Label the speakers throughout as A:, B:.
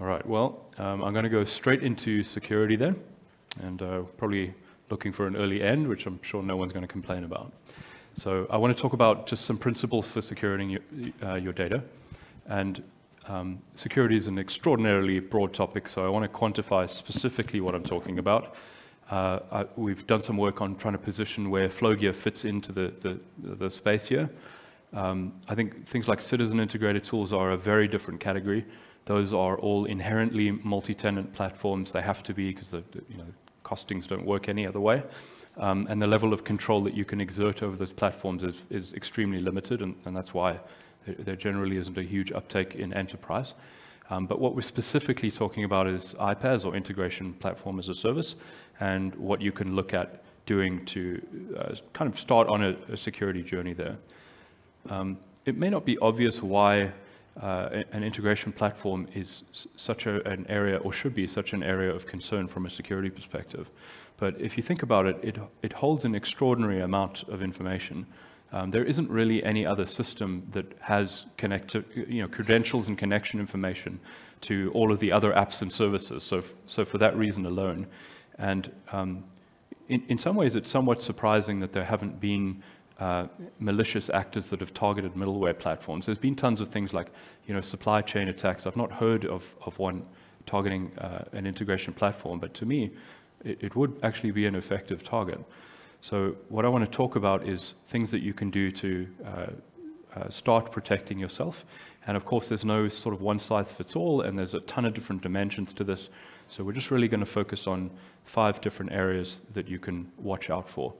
A: All right, well, um, I'm going to go straight into security then, and uh, probably looking for an early end, which I'm sure no one's going to complain about. So I want to talk about just some principles for securing your, uh, your data. And um, security is an extraordinarily broad topic, so I want to quantify specifically what I'm talking about. Uh, I, we've done some work on trying to position where Flowgear fits into the, the, the space here. Um, I think things like citizen integrated tools are a very different category. Those are all inherently multi-tenant platforms. They have to be because the, you know, costings don't work any other way. Um, and the level of control that you can exert over those platforms is, is extremely limited, and, and that's why there, generally isn't a huge uptake in enterprise. Um, but what we're specifically talking about is IPaaS or integration platform as a service, and what you can look at doing to uh, kind of start on a, a security journey there. Um, it may not be obvious why uh, an integration platform is such a, an area, or should be such an area of concern from a security perspective. But if you think about it, it, it holds an extraordinary amount of information. Um, there isn't really any other system that has connect, you know, credentials and connection information to all of the other apps and services. So, so for that reason alone, and um, in, in some ways, it's somewhat surprising that there haven't been uh, malicious actors that have targeted middleware platforms. There's been tons of things like, you know, supply chain attacks. I've not heard of, of one targeting uh, an integration platform, but to me, it, it, would actually be an effective target. So what I want to talk about is things that you can do to uh, uh start protecting yourself. And of course, there's no sort of one size fits all, and there's a ton of different dimensions to this. So we're just really going to focus on five different areas that you can watch out for.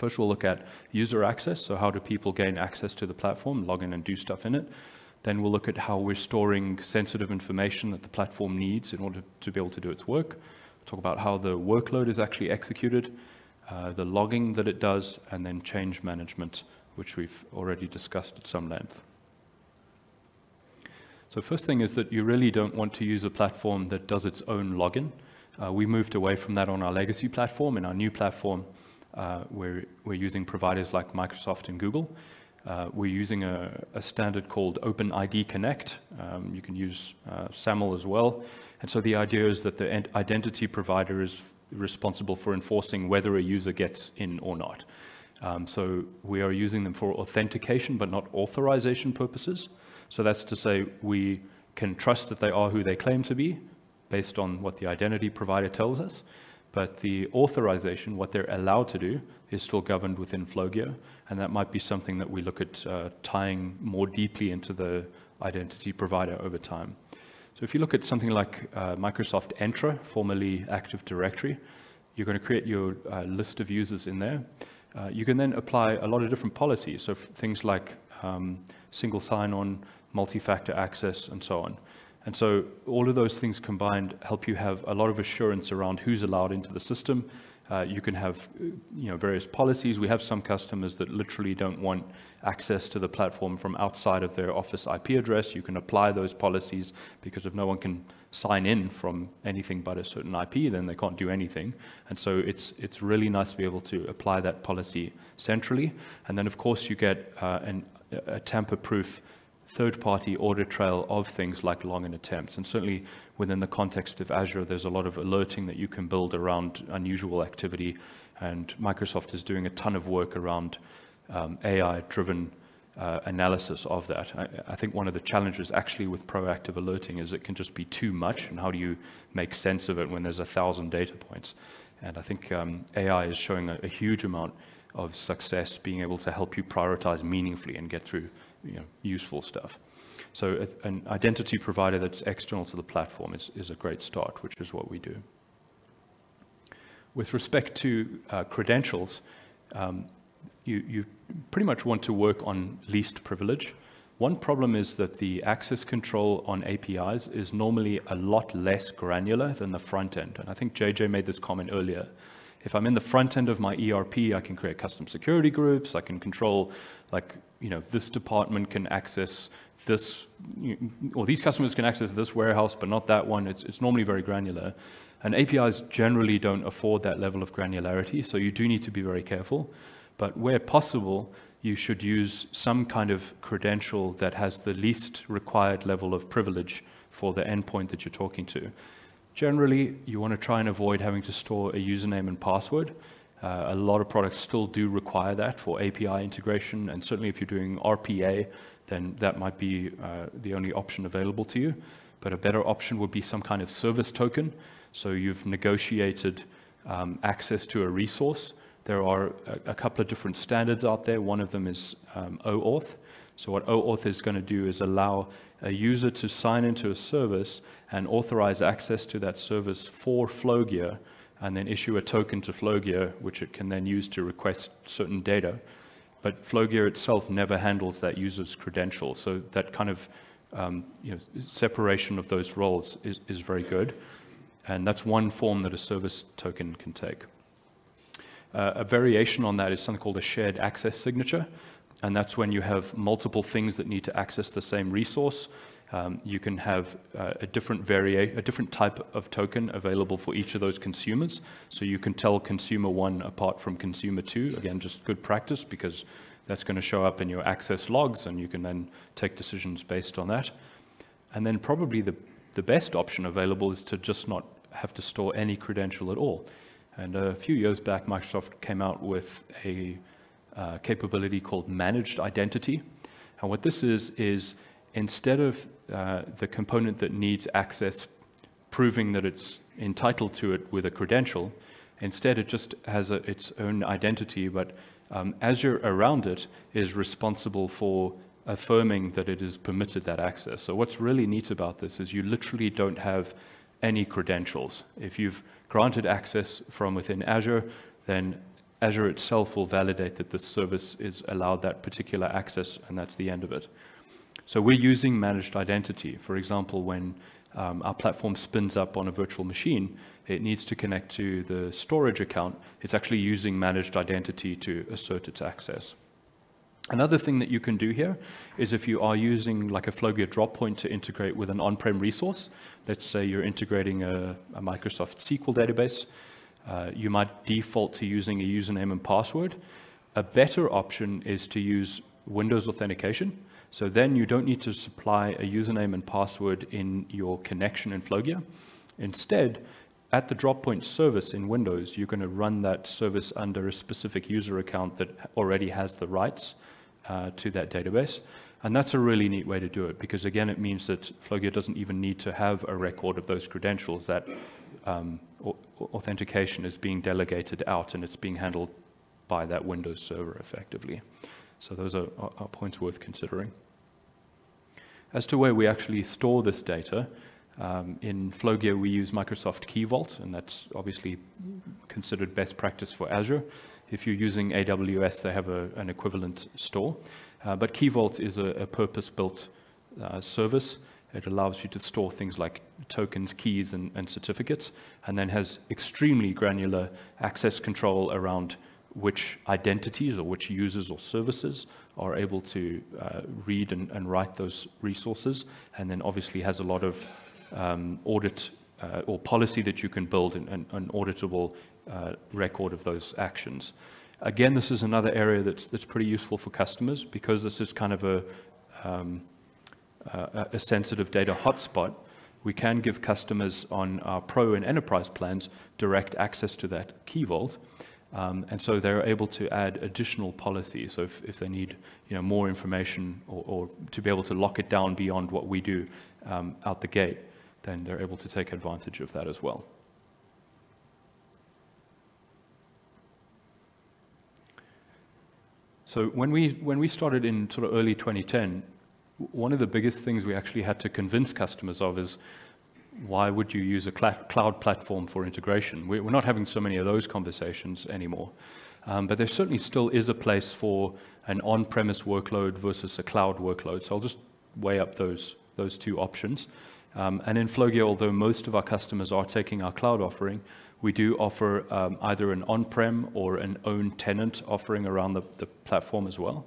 A: First, we'll look at user access, so how do people gain access to the platform, log in and do stuff in it. Then we'll look at how we're storing sensitive information that the platform needs in order to be able to do its work. We'll talk about how the workload is actually executed, uh, the logging that it does, and then change management, which we've already discussed at some length. So first thing is that you really don't want to use a platform that does its own login. Uh, we moved away from that on our legacy platform. In our new platform, uh, we're, we're using providers like Microsoft and Google. Uh, we're using a, a, standard called OpenID Connect. Um, you can use uh, SAML as well. And so the idea is that the identity provider is responsible for enforcing whether a user gets in or not. Um, so we are using them for authentication, but not authorization purposes. So that's to say we can trust that they are who they claim to be based on what the identity provider tells us. But the authorization, what they're allowed to do, is still governed within Flowgear, and that might be something that we look at uh, tying more deeply into the identity provider over time. So if you look at something like uh, Microsoft Entra, formerly Active Directory, you're going to create your uh, list of users in there. Uh, you can then apply a lot of different policies, so things like um, single sign-on, multi-factor access, and so on. And so all of those things combined help you have a lot of assurance around who's allowed into the system. Uh, you can have you know, various policies. We have some customers that literally don't want access to the platform from outside of their office IP address. You can apply those policies because if no one can sign in from anything but a certain IP, then they can't do anything. And so it's, it's really nice to be able to apply that policy centrally. And then, of course, you get uh, an, a tamper-proof third-party audit trail of things like login attempts. And certainly within the context of Azure, there's a lot of alerting that you can build around unusual activity. And Microsoft is doing a ton of work around um, AI-driven uh, analysis of that. I, I, think one of the challenges actually with proactive alerting is it can just be too much, and how do you make sense of it when there's a thousand data points? And I think um, AI is showing a, a huge amount of success being able to help you prioritize meaningfully and get through you know, useful stuff. So an identity provider that's external to the platform is, is a great start, which is what we do. With respect to uh, credentials, um, you, you pretty much want to work on least privilege. One problem is that the access control on APIs is normally a lot less granular than the front end. And I think JJ made this comment earlier. If I'm in the front end of my ERP, I can create custom security groups. I can control, like, you know, this department can access this, or these customers can access this warehouse, but not that one. It's, it's normally very granular. And APIs generally don't afford that level of granularity, so you do need to be very careful. But where possible, you should use some kind of credential that has the least required level of privilege for the endpoint that you're talking to. Generally, you want to try and avoid having to store a username and password. Uh, a lot of products still do require that for API integration, and certainly if you're doing RPA, then that might be uh, the only option available to you. But a better option would be some kind of service token. So you've negotiated um, access to a resource. There are a, a, couple of different standards out there. One of them is um, OAuth. So what OAuth is going to do is allow a user to sign into a service and authorize access to that service for Flowgear and then issue a token to Flowgear, which it can then use to request certain data. But Flowgear itself never handles that user's credentials. So that kind of um, you know, separation of those roles is, is very good. And that's one form that a service token can take. Uh, a variation on that is something called a shared access signature. And that's when you have multiple things that need to access the same resource. Um, you can have uh, a different varia a different type of token available for each of those consumers. So you can tell consumer one apart from consumer two. Again, just good practice because that's going to show up in your access logs and you can then take decisions based on that. And then probably the, the best option available is to just not have to store any credential at all. And a few years back, Microsoft came out with a uh, capability called managed identity. And what this is, is instead of uh, the component that needs access proving that it's entitled to it with a credential, instead it just has a, its own identity, but um, Azure around it is responsible for affirming that it is permitted that access. So what's really neat about this is you literally don't have any credentials. If you've granted access from within Azure, then Azure itself will validate that the service is allowed that particular access, and that's the end of it. So we're using managed identity. For example, when um, our platform spins up on a virtual machine, it needs to connect to the storage account. It's actually using managed identity to assert its access. Another thing that you can do here is if you are using like a Flowgear drop point to integrate with an on-prem resource, let's say you're integrating a, a Microsoft SQL database, uh, you might default to using a username and password. A better option is to use Windows authentication. So then you don't need to supply a username and password in your connection in Flowgear. Instead, at the Droppoint service in Windows, you're going to run that service under a specific user account that already has the rights uh, to that database. And that's a really neat way to do it because, again, it means that Flowgear doesn't even need to have a record of those credentials. That um, authentication is being delegated out and it's being handled by that Windows server effectively. So those are, are points worth considering. As to where we actually store this data, um, in Flowgear we use Microsoft Key Vault, and that's obviously considered best practice for Azure. If you're using AWS, they have a, an equivalent store. Uh, but Key Vault is a, a purpose-built uh, service. It allows you to store things like tokens, keys, and, and certificates, and then has extremely granular access control around which identities or which users or services are able to uh, read and, and, write those resources, and then obviously has a lot of um, audit uh, or policy that you can build an, an auditable uh, record of those actions. Again, this is another area that's, that's pretty useful for customers because this is kind of a, um, a sensitive data hotspot. We can give customers on our Pro and Enterprise plans direct access to that key vault. Um, and so they're able to add additional policies. So if, if they need you know, more information or, or, to be able to lock it down beyond what we do um, out the gate, then they're able to take advantage of that as well. So when we, when we started in sort of early 2010, one of the biggest things we actually had to convince customers of is why would you use a cloud platform for integration? We're not having so many of those conversations anymore. Um, but there certainly still is a place for an on-premise workload versus a cloud workload. So I'll just weigh up those, those two options. Um, and in Flowgear, although most of our customers are taking our cloud offering, we do offer um, either an on-prem or an own tenant offering around the, the platform as well.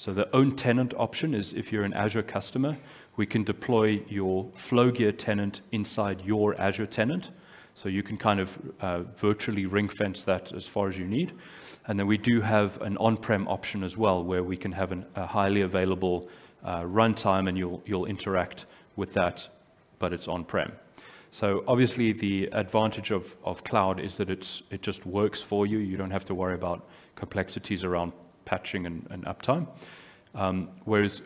A: So the own tenant option is if you're an Azure customer, we can deploy your Flowgear tenant inside your Azure tenant. So you can kind of uh, virtually ring fence that as far as you need. And then we do have an on-prem option as well, where we can have an, a highly available uh, runtime and you'll, you'll interact with that but it's on-prem. So obviously the advantage of, of cloud is that it's, it just works for you. You don't have to worry about complexities around patching and, and uptime. Um, whereas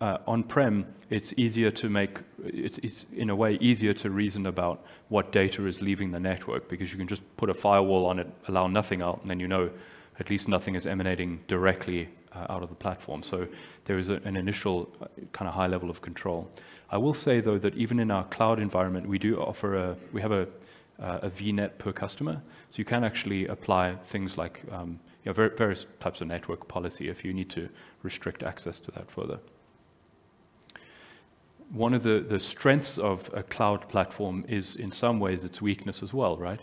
A: uh, on-prem, it's easier to make, it's, it's, in a way easier to reason about what data is leaving the network because you can just put a firewall on it, allow nothing out, and then you know at least nothing is emanating directly uh, out of the platform. So there is a, an initial uh, kind of high level of control. I will say though that even in our cloud environment, we do offer a, we have a, uh, a VNet per customer. So you can actually apply things like um, you know, various types of network policy if you need to restrict access to that further one of the, the strengths of a cloud platform is in some ways its weakness as well, right?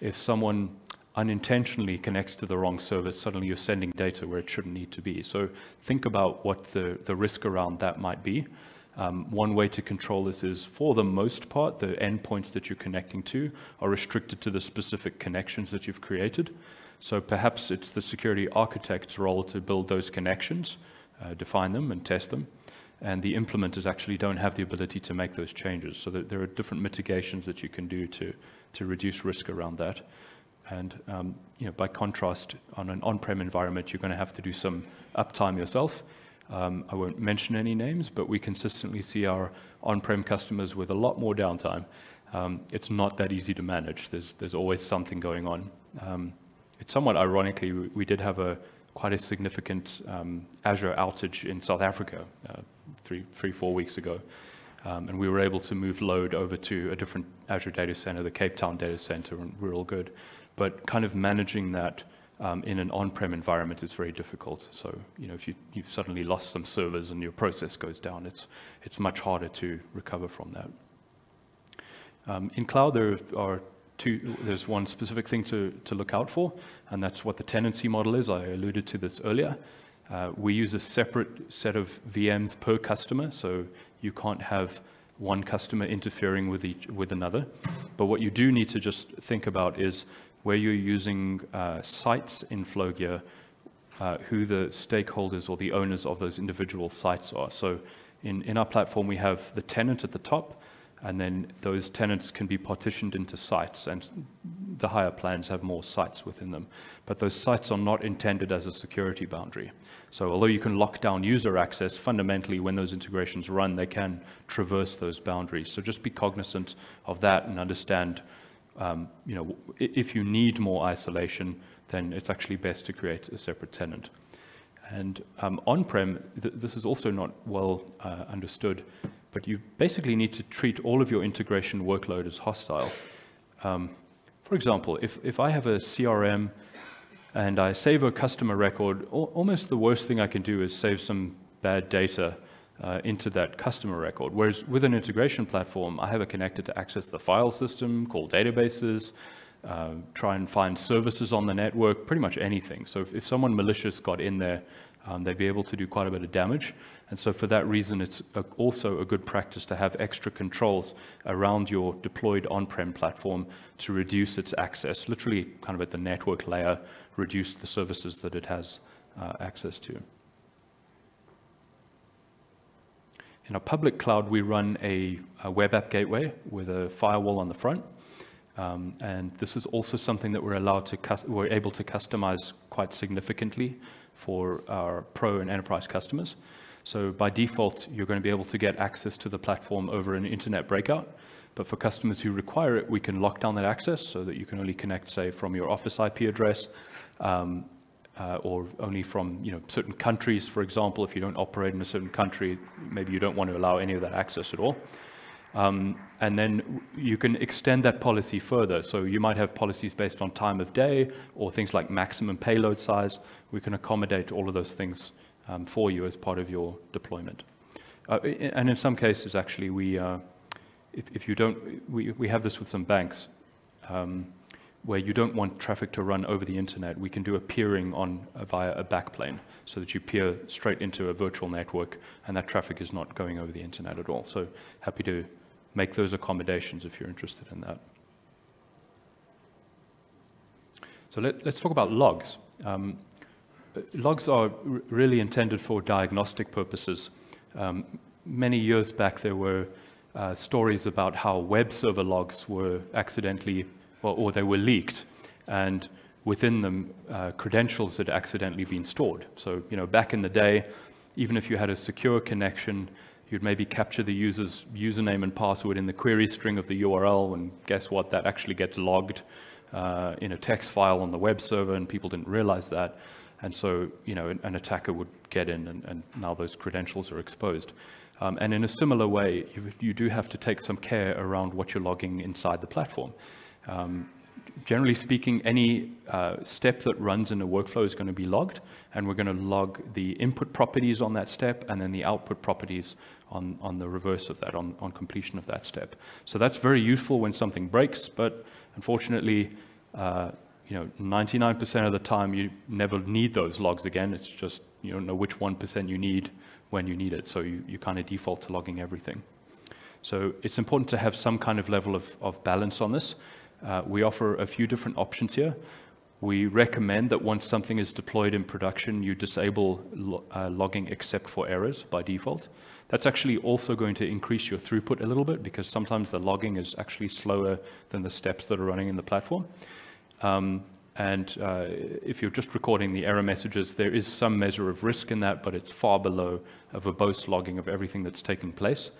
A: If someone unintentionally connects to the wrong service, suddenly you're sending data where it shouldn't need to be. So think about what the, the risk around that might be. Um, one way to control this is, for the most part, the endpoints that you're connecting to are restricted to the specific connections that you've created. So perhaps it's the security architect's role to build those connections, uh, define them and test them and the implementers actually don't have the ability to make those changes. So there are different mitigations that you can do to, to reduce risk around that. And um, you know, by contrast, on an on-prem environment, you're going to have to do some uptime yourself. Um, I won't mention any names, but we consistently see our on-prem customers with a lot more downtime. Um, it's not that easy to manage. There's, there's always something going on. Um, it's somewhat ironically, we, we, did have a quite a significant um, Azure outage in South Africa uh, three, three, four weeks ago. Um, and we were able to move load over to a different Azure data center, the Cape Town data center, and we're all good. But kind of managing that um, in an on-prem environment is very difficult. So, you know, if you, you've suddenly lost some servers and your process goes down, it's, it's much harder to recover from that. Um, in cloud, there are two, there's one specific thing to, to look out for, and that's what the tenancy model is. I alluded to this earlier. Uh, we use a separate set of VMs per customer, so you can't have one customer interfering with each with another. But what you do need to just think about is where you're using uh, sites in Flowgear, uh, who the stakeholders or the owners of those individual sites are. So in, in our platform, we have the tenant at the top, and then those tenants can be partitioned into sites, and the higher plans have more sites within them. But those sites are not intended as a security boundary. So although you can lock down user access, fundamentally when those integrations run, they can traverse those boundaries. So just be cognizant of that and understand, um, you know, if you need more isolation, then it's actually best to create a separate tenant. And um, on-prem, th this is also not well uh, understood but you basically need to treat all of your integration workload as hostile. Um, for example, if, if I have a CRM and I save a customer record, al almost the worst thing I can do is save some bad data uh, into that customer record. Whereas with an integration platform, I have it connected to access the file system, call databases, uh, try and find services on the network, pretty much anything. So if, if someone malicious got in there, um, they'd be able to do quite a bit of damage. And so for that reason, it's a, also a good practice to have extra controls around your deployed on-prem platform to reduce its access, literally kind of at the network layer, reduce the services that it has uh, access to. In our public cloud, we run a, a, web app gateway with a firewall on the front. Um, and this is also something that we're allowed to, we're able to customize quite significantly for our pro and enterprise customers. So by default, you're going to be able to get access to the platform over an internet breakout. But for customers who require it, we can lock down that access so that you can only connect, say, from your office IP address um, uh, or only from you know, certain countries, for example. If you don't operate in a certain country, maybe you don't want to allow any of that access at all. Um, and then you can extend that policy further. So you might have policies based on time of day or things like maximum payload size. We can accommodate all of those things um, for you as part of your deployment. Uh, and in some cases, actually, we, uh, if, if, you don't, we, we have this with some banks, um, where you don't want traffic to run over the internet, we can do a peering on uh, via a backplane so that you peer straight into a virtual network and that traffic is not going over the internet at all. So happy to make those accommodations if you're interested in that. So let, us talk about logs. Um, logs are really intended for diagnostic purposes. Um, many years back, there were uh, stories about how web server logs were accidentally, or, or they were leaked, and within them, uh, credentials had accidentally been stored. So, you know, back in the day, even if you had a secure connection, you'd maybe capture the user's username and password in the query string of the URL, and guess what? That actually gets logged uh, in a text file on the web server, and people didn't realize that. And so, you know, an, an attacker would get in, and, and, now those credentials are exposed. Um, and in a similar way, you, you, do have to take some care around what you're logging inside the platform. Um, generally speaking, any uh, step that runs in a workflow is going to be logged, and we're going to log the input properties on that step and then the output properties on, on the reverse of that, on, on completion of that step. So that's very useful when something breaks, but unfortunately, uh, you know, 99% of the time you never need those logs again. It's just you don't know which 1% you need when you need it. So you, you kind of default to logging everything. So it's important to have some kind of level of, of balance on this. Uh, we offer a few different options here. We recommend that once something is deployed in production, you disable lo uh, logging except for errors by default. That's actually also going to increase your throughput a little bit because sometimes the logging is actually slower than the steps that are running in the platform. Um, and uh, if you're just recording the error messages, there is some measure of risk in that, but it's far below a verbose logging of everything that's taking place.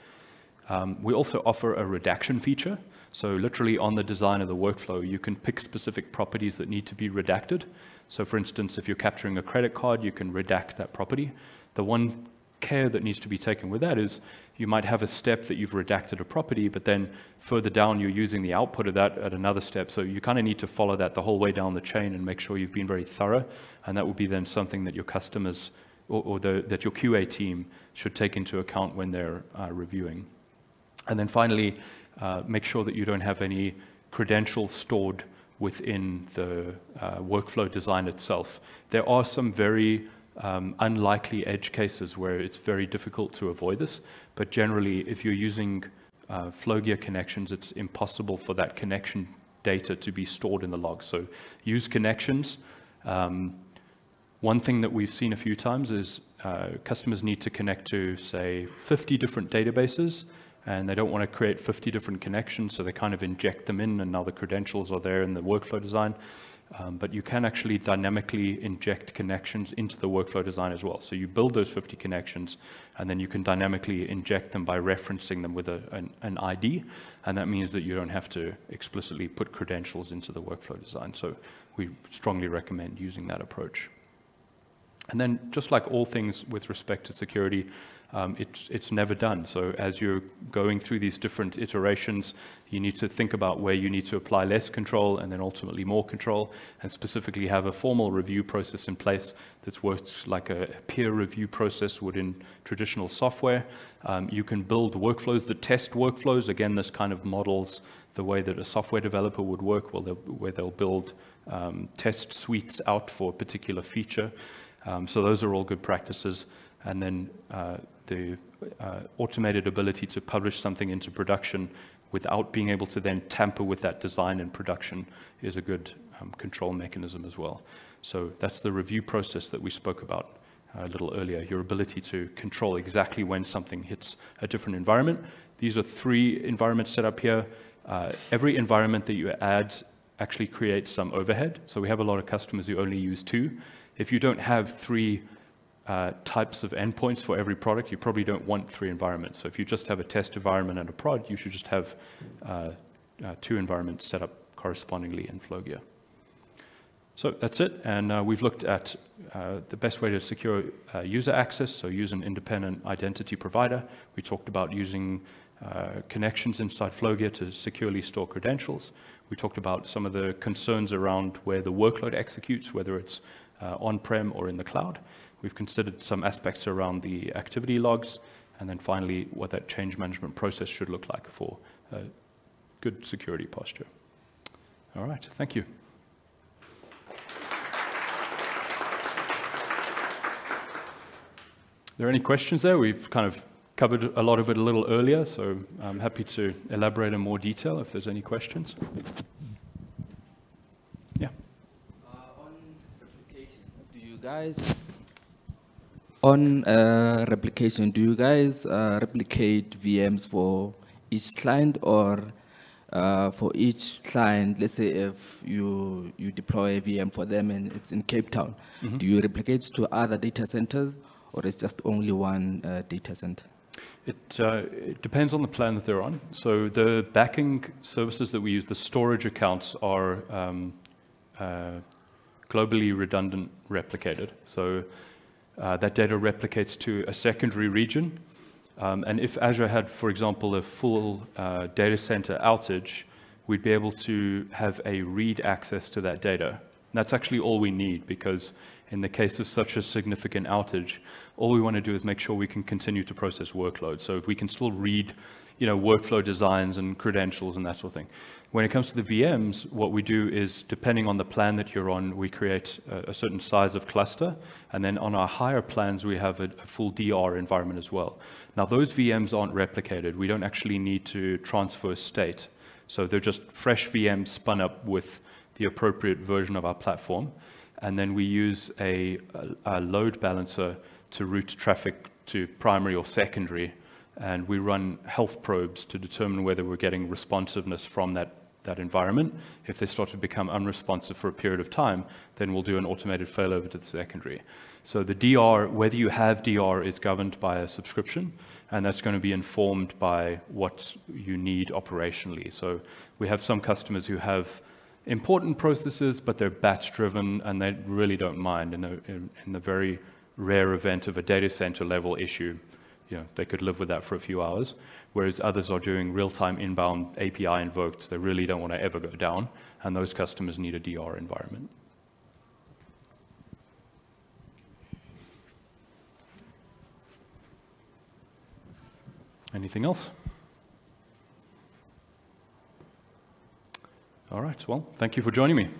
A: Um, we also offer a redaction feature. So literally on the design of the workflow, you can pick specific properties that need to be redacted. So for instance, if you're capturing a credit card, you can redact that property. The one care that needs to be taken with that is you might have a step that you've redacted a property, but then further down you're using the output of that at another step. So you kind of need to follow that the whole way down the chain and make sure you've been very thorough. And that would be then something that your customers or, or the, that your QA team should take into account when they're uh, reviewing. And then finally, uh, make sure that you don't have any credentials stored within the uh, workflow design itself. There are some very um, unlikely edge cases where it's very difficult to avoid this. But generally, if you're using uh, Flowgear connections, it's impossible for that connection data to be stored in the log. So use connections. Um, one thing that we've seen a few times is uh, customers need to connect to, say, 50 different databases, and they don't want to create 50 different connections, so they kind of inject them in, and now the credentials are there in the workflow design. Um, but you can actually dynamically inject connections into the workflow design as well. So you build those 50 connections, and then you can dynamically inject them by referencing them with a, an, an, ID, and that means that you don't have to explicitly put credentials into the workflow design. So we strongly recommend using that approach. And then just like all things with respect to security, um, it's, it's never done. So as you're going through these different iterations, you need to think about where you need to apply less control and then ultimately more control, and specifically have a formal review process in place that's works like a peer review process would in traditional software. Um, you can build workflows that test workflows. Again, this kind of models the way that a software developer would work, where they'll, where they'll build um, test suites out for a particular feature. Um, so those are all good practices. And then uh, the uh, automated ability to publish something into production without being able to then tamper with that design in production is a good um, control mechanism as well. So that's the review process that we spoke about uh, a little earlier, your ability to control exactly when something hits a different environment. These are three environments set up here. Uh, every environment that you add actually creates some overhead. So we have a lot of customers who only use two. If you don't have three uh, types of endpoints for every product, you probably don't want three environments. So if you just have a test environment and a prod, you should just have uh, uh, two environments set up correspondingly in Flowgear. So that's it, and uh, we've looked at uh, the best way to secure uh, user access, so use an independent identity provider. We talked about using connections inside Flowgear to securely store credentials. We talked about some of the concerns around where the workload executes, whether it's on-prem or in the cloud. We've considered some aspects around the activity logs, and then finally, what that change management process should look like for a good security posture. All right, thank you. Are there any questions there? We've kind of covered a lot of it a little earlier, so I'm happy to elaborate in more detail if there's any questions. Yeah.
B: Uh, on certification, do you guys on uh, replication, do you guys uh, replicate VMs for each client or uh, for each client, let's say if you, you deploy a VM for them and it's in Cape Town, do you replicate to other data centers or it's just only one uh, data center?
A: It, uh, it depends on the plan that they're on. So the backing services that we use, the storage accounts are um, uh, globally redundant replicated. So uh, that data replicates to a secondary region. Um, and if Azure had, for example, a full uh, data center outage, we'd be able to have a read access to that data. And that's actually all we need because in the case of such a significant outage, all we want to do is make sure we can continue to process workload. So if we can still read, you know, workflow designs and credentials and that sort of thing. When it comes to the VMs, what we do is, depending on the plan that you're on, we create a, a certain size of cluster, and then on our higher plans, we have a, a full DR environment as well. Now, those VMs aren't replicated. We don't actually need to transfer state. So they're just fresh VMs spun up with the appropriate version of our platform and then we use a, a, a, load balancer to route traffic to primary or secondary, and we run health probes to determine whether we're getting responsiveness from that, that environment. If they start to become unresponsive for a period of time, then we'll do an automated failover to the secondary. So the DR, whether you have DR, is governed by a subscription, and that's going to be informed by what you need operationally. So we have some customers who have important processes, but they're batch driven and they really don't mind. In, a, in, in, the very rare event of a data center level issue, you know, they could live with that for a few hours, whereas others are doing real time inbound API invoked. They really don't want to ever go down, and those customers need a DR environment. Anything else? All right, well, thank you for joining me.